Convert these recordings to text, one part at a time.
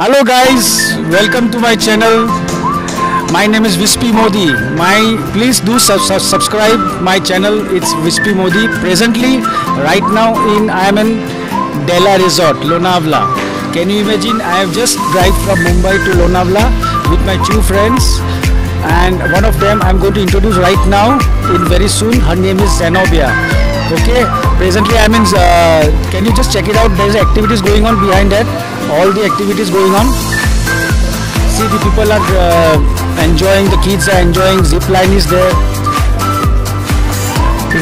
Hello guys, welcome to my channel. My name is Vispy Mody. My please do sub- sub- subscribe my channel. It's Vispy Mody. Presently, right now in I am in Della Resort, Lonavala. Can you imagine? I have just drive from Mumbai to Lonavala with my two friends, and one of them I'm going to introduce right now. In very soon, her name is Zenobia. Okay. Presently, I'm in. Uh, can you just check it out? There's activities going on behind that. All the activities going on. See the people are uh, enjoying the kids are enjoying zip line is there.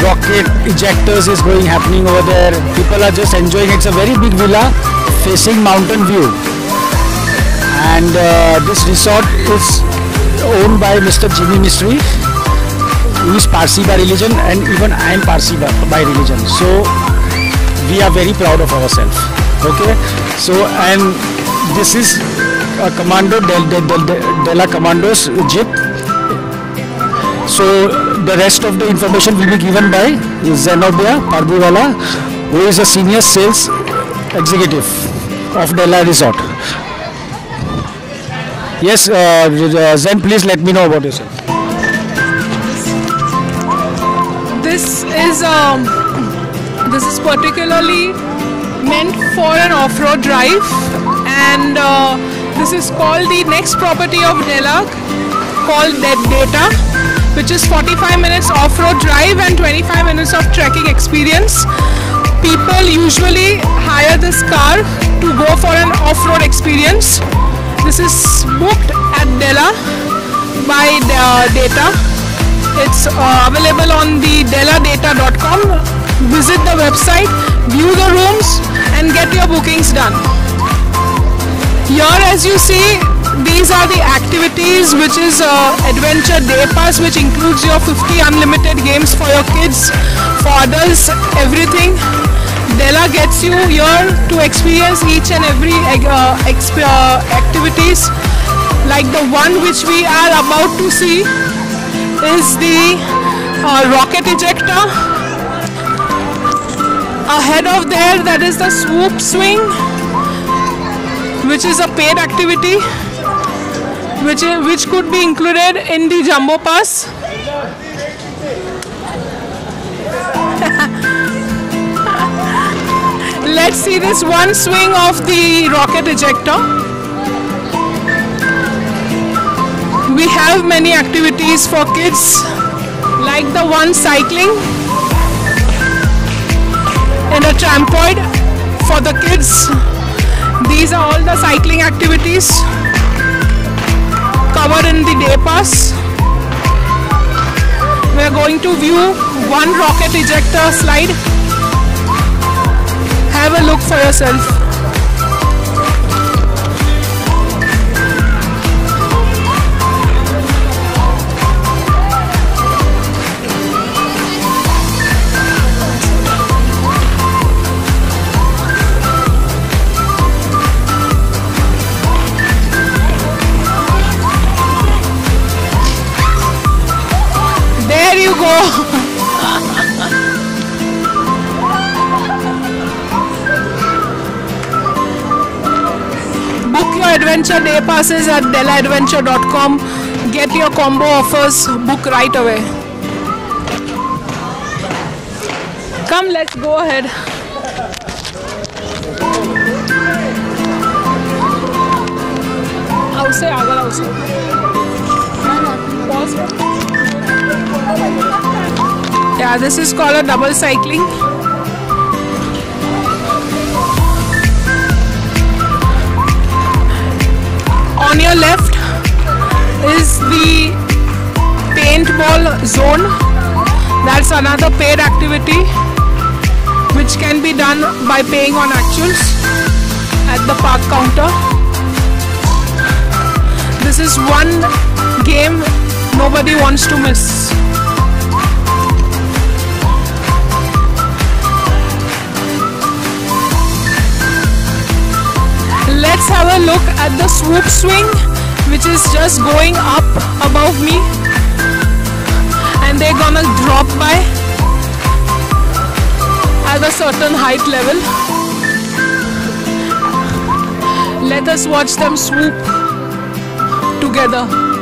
Rocket ejectors is going happening over there. People are just enjoying. It's a very big villa facing mountain view. And uh, this resort is owned by mr Jimmy Mistry who is parsi by religion and even i am parsi by, by religion. So we are very proud of ourselves okay so and this is a commando del, del, del, del, de la commandos jeep so the rest of the information will be given by zenobia Parbuwala who is a senior sales executive of Della Resort. Yes, uh, Zen, please let me know about yourself. This is um, this is particularly meant for an off-road drive, and uh, this is called the next property of Delac, called Dead Data, which is 45 minutes off-road drive and 25 minutes of trekking experience. People usually hire this car to go for an off-road experience. This is booked at Dela by the Data. It's uh, available on the deladata.com. Visit the website, view the rooms, and get your bookings done. Here, as you see, these are the activities, which is uh, Adventure Day Pass, which includes your 50 unlimited games for your kids, for adults, everything. Della gets you here to experience each and every uh, exp- uh, activities, like the one which we are about to see is the uh, rocket ejector. Ahead of there, that is the swoop swing, which is a paid activity, which i- which could be included in the jumbo pass. Let's see this one swing of the rocket ejector. We have many activities for kids, like the one cycling in a trampoid for the kids. These are all the cycling activities covered in the day pass. We are going to view one rocket ejector slide. Have a look for yourself. passes at dellaadventure.com. Get your combo offers, book right away. Come, let's go ahead. Outse, agar outse. Pause. Yeah, this is called a double cycling. On your left is the paintball zone. That's another paid activity which can be done by paying on actuals at the park counter. This is one game nobody wants to miss. Let's have a look at the swoop swing, which is just going up above me, and they're gonna drop by at a certain height level. Let us watch them swoop together.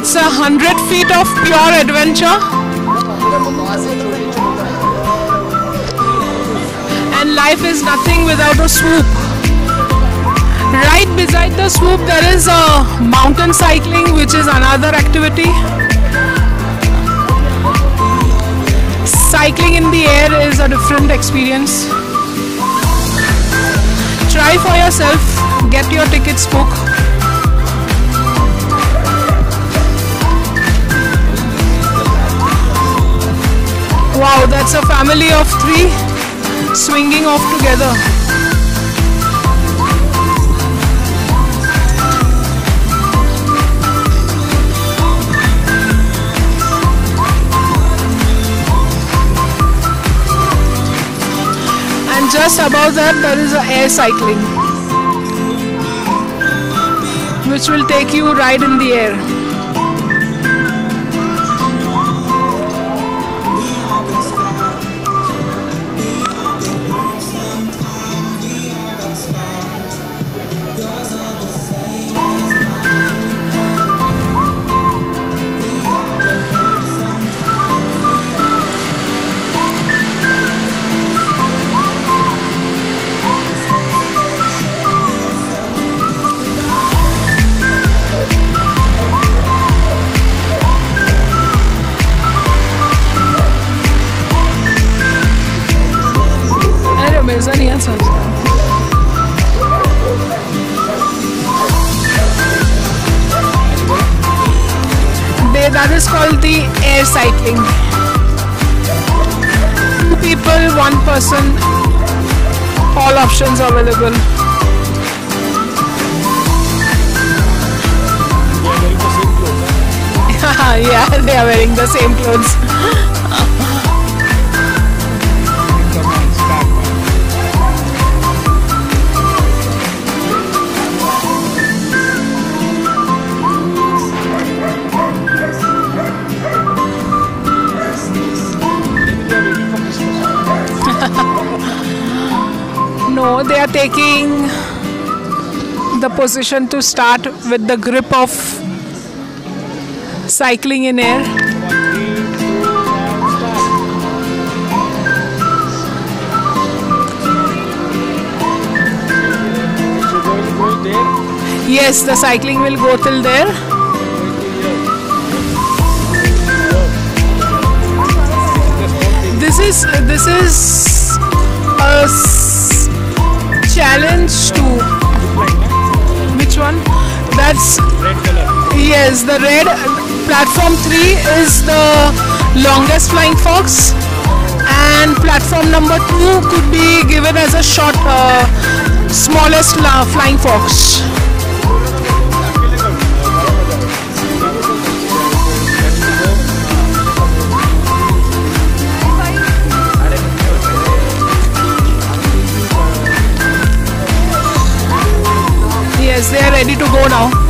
It's a hundred feet of pure adventure. And life is nothing without a swoop. Right beside the swoop, there is a mountain cycling, which is another activity. Cycling in the air is a different experience. Try for yourself, get your tickets booked. Wow, that's a family of three swinging off together. And just above that, there is a air cycling, which will take you right in the air. They are wearing the same clothes. No, they are taking the position to start with the grip of cycling in air. Yes, the cycling will go till there. This is this is a challenge to which one? That's yes, the red platform three is the longest flying fox, and platform number two could be given as a short, uh, smallest flying fox. Yes, they are ready to go now.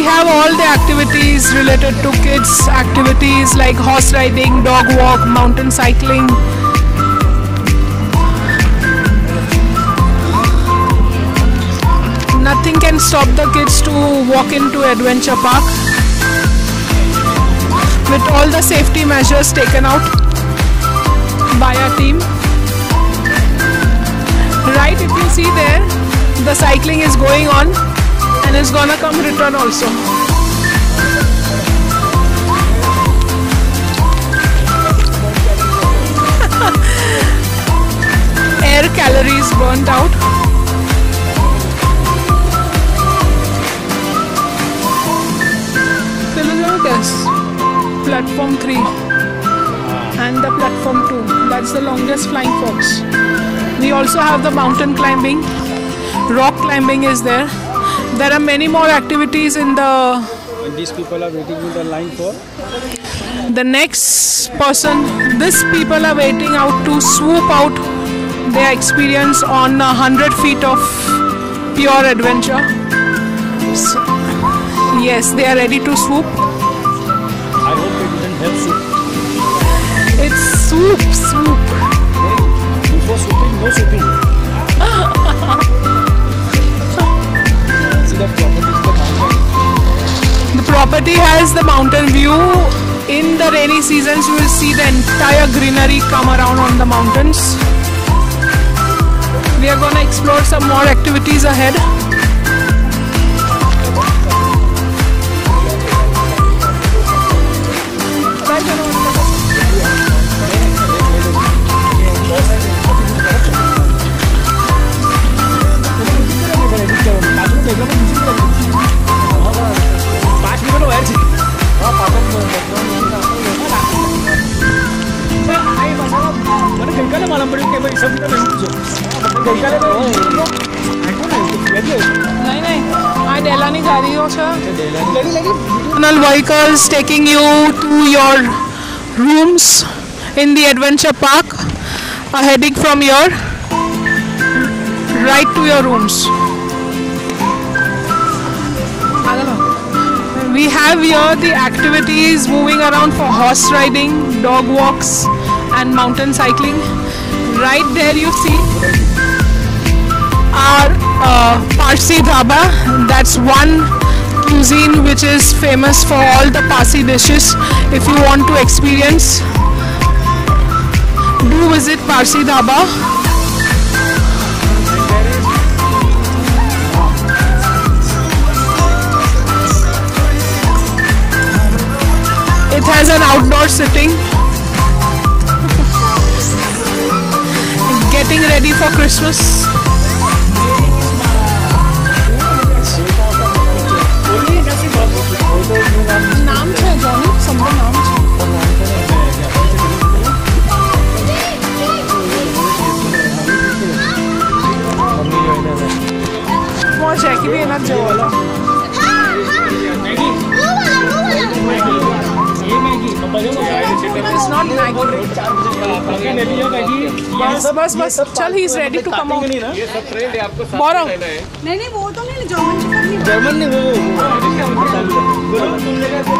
We have all the activities related to kids activities like horse riding, dog walk, mountain cycling. Nothing can stop the kids to walk into adventure park with all the safety measures taken out by our team. Right, if you see there, the cycling is going on and it's gonna come return also. Air calories burnt out. Philosophus, platform 3 ah. and the platform 2. That's the longest flying fox. We also have the mountain climbing, rock climbing is there. There are many more activities in the And these people are waiting in the line for the next person this people are waiting out to swoop out their experience on a hundred feet of pure adventure So- yes they are ready to swoop I hope they didn't have soup. it's swoop swoop Before swooping, no swooping. Property has the mountain view. In the rainy seasons you will see the entire greenery come around on the mountains. We are going to explore some more activities ahead personal vehicles taking you to your rooms in the adventure park are heading from your right to your rooms we have here the activities moving around for horse riding dog walks and mountain cycling right there you see our uh, Parsi dhaba. That's one cuisine which is famous for all the Parsi dishes. If you want to experience, do visit Parsi dhaba. It has an outdoor sitting. Getting ready for Christmas. નામ છે જોની સમજો નામ છે મોજ છે કે બી એના बस बस बस चल he is ready to come out बोरो नहीं नहीं वो तो नहीं जर्मन जर्मन नहीं वो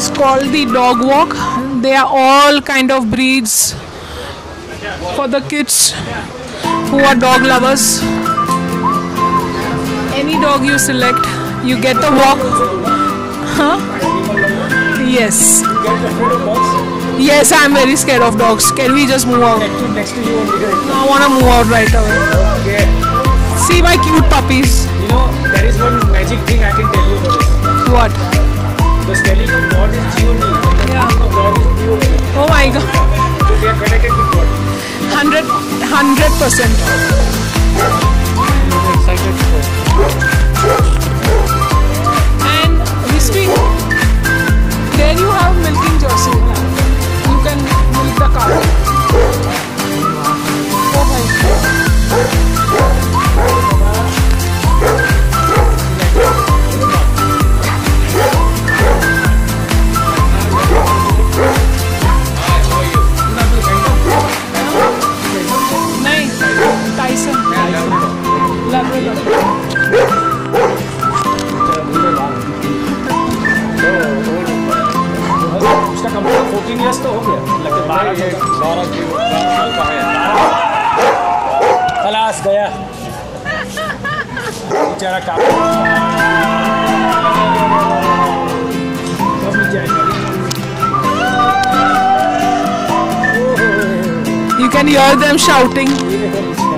is called the dog walk. They are all kind of breeds for the kids who are dog lovers. Any dog you select, you get the walk. Huh? Yes. Yes, I'm very scared of dogs. Can we just move out? Next to, next to you only. right? I want to move out right away. Okay. See my cute puppies. You know, there is one magic thing I can tell you about this. What? Of God is Yeah. of God is Oh my God. So we are connected with God. percent. Excited And there you have milking jersey. You can milk the cow. Oh my God. से कम से कम fourteen years तो हो गया लेकिन बारह साल का है खलास गया बेचारा काफी You can hear them shouting.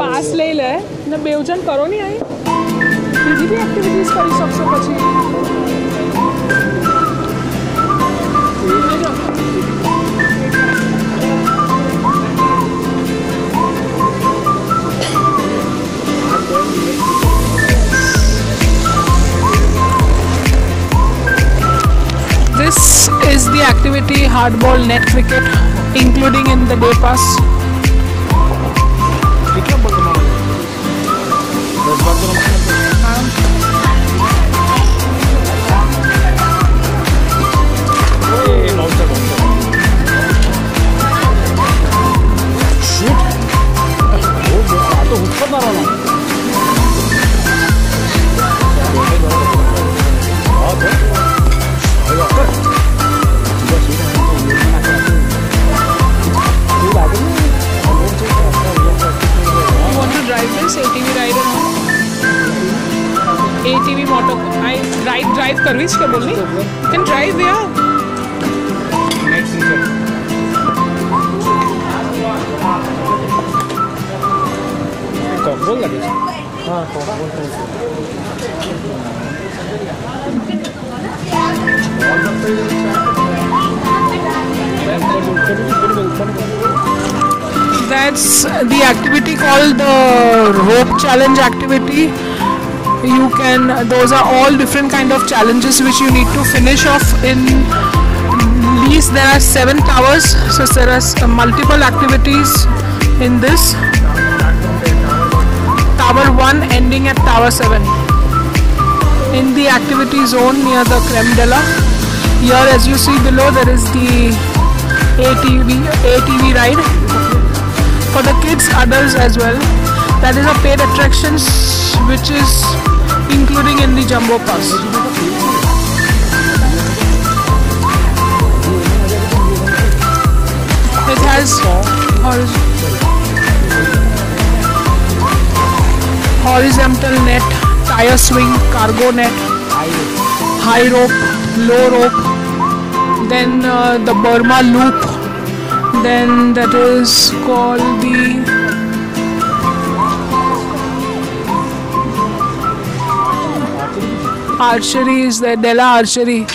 પાસ લઈ લે ને બેવજન કરો નહીં અહીં બીજી બી એક્ટિવિટીઝ કરી શકશો પછી This is the activity hardball net cricket, including in the day pass. से ओ टीवी राइडर हूँ। ए टीवी मोटो आई राइड ड्राइव कर रही क्या बोल रही कैन ड्राइव या कॉकबॉल लगे हाँ कॉकबॉल That's the activity called the rope challenge activity. You can those are all different kind of challenges which you need to finish off in least there are seven towers so there are s- uh, multiple activities in this. Tower 1 ending at tower 7 in the activity zone near the creme de la here as you see below there is the ATV ATV ride for the kids adults as well. That is a paid attractions which is including in the jumbo pass. It has horiz- horizontal net tire swing cargo net high rope low rope then uh, the burma loop then that is called the archery is the Della archery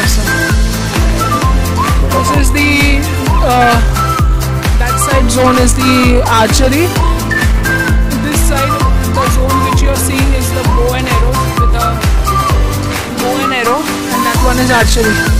person. This is the uh, that side zone is the archery. This side, the zone which you are seeing is the bow and arrow with a bow and arrow, and that one is archery.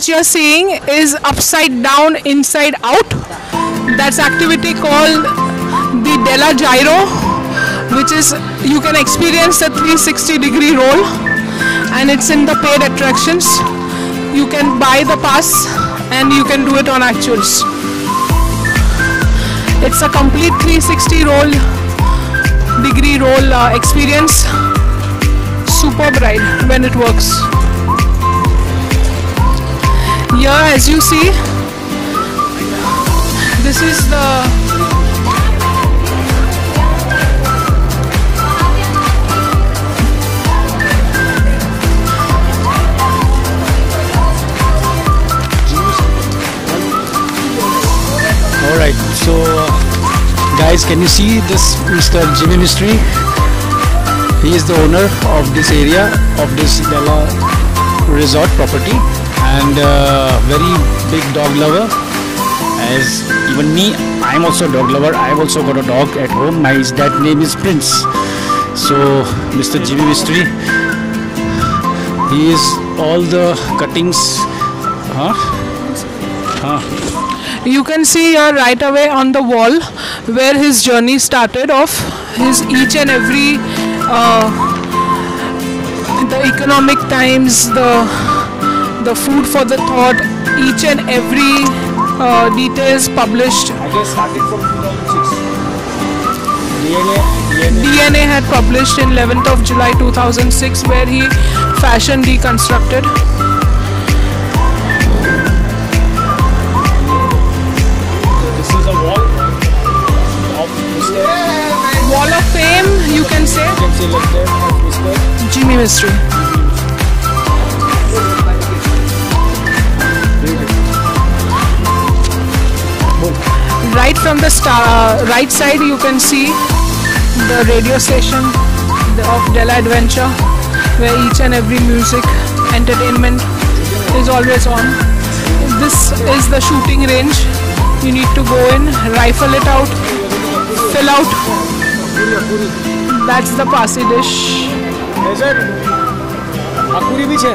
Which you're seeing is upside down, inside out. That's activity called the Della Gyro, which is you can experience the 360 degree roll, and it's in the paid attractions. You can buy the pass and you can do it on actuals. It's a complete 360 roll degree roll uh, experience. Superb ride when it works. Here, as you see, this is the All right. So, guys, can you see this Mr. Jimmy Mistry? He is the owner of this area of this Della Resort property and uh, very big dog lover. As even me, I'm also a dog lover. I've also got a dog at home. My that name is Prince. So Mr. GB Mistry, he is all the cuttings. Huh? Huh. You can see here right away on the wall where his journey started off. His each and every uh, the economic times, the the food for the thought, each and every uh, details published. I guess started from 2006. DNA, DNA. DNA had published in 11th of July 2006 where he fashion deconstructed. This is a wall of. Wall of Fame, you can say. You can see like that. Jimmy Mistry. Right from the star, right side, you can see the radio station of Della Adventure, where each and every music, entertainment is always on. This is the shooting range. You need to go in, rifle it out, fill out. That's the Parsi dish. Akuri beach है.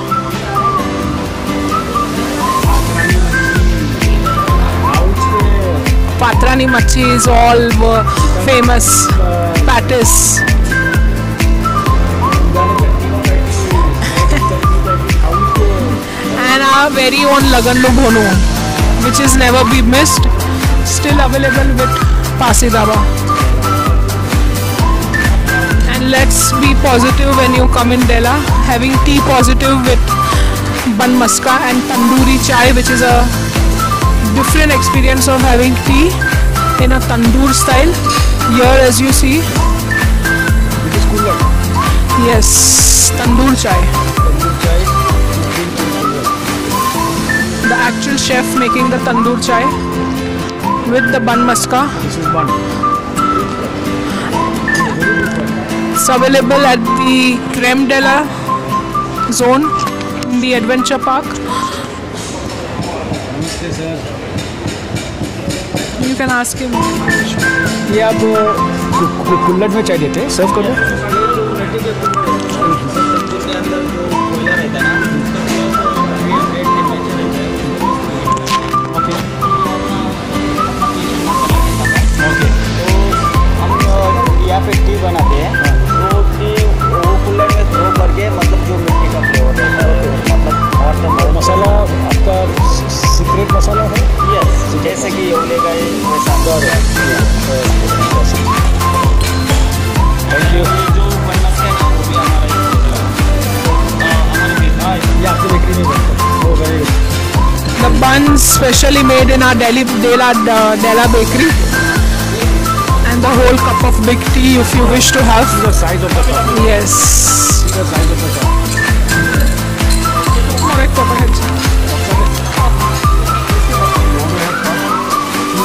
Patrani Machi is all uh, famous patties. and our very own Lagan nu Bhonu, which is never be missed, still available with Parsi Daba. And let's be positive when you come in Della, having tea positive with Bun Maska and Tandoori Chai, which is a different experience of having tea in a tandoor style. Here as you see. It is cooler? Yes tandoor chai. The actual chef making the tandoor chai with the bun maska. This is bun. It's available at the creme de la zone in the adventure park. Sir. Can ask him. ये आप कुल्लड़ में चाय देते हैं? सर्व करो okay okay. यहाँ पे टी बनाते हैं। तो टी वो कुल्हड़ में थ्रो करके मतलब जो मिट्टी का फ्लेवर है मतलब और तो मसाला आपका सीक्रेट मसाला है यस जैसे कि ओले का ये वैसा थैंक यू जो बनना है ना वो भी हमारा हाँ ये The buns specially made in our Delhi Dela, uh, Dela bakery. And the whole cup of big tea if you wish to have. the size of the cup Yes. the size of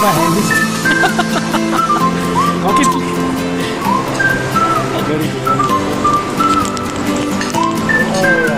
Barrelis. Olha que. Agora, agora.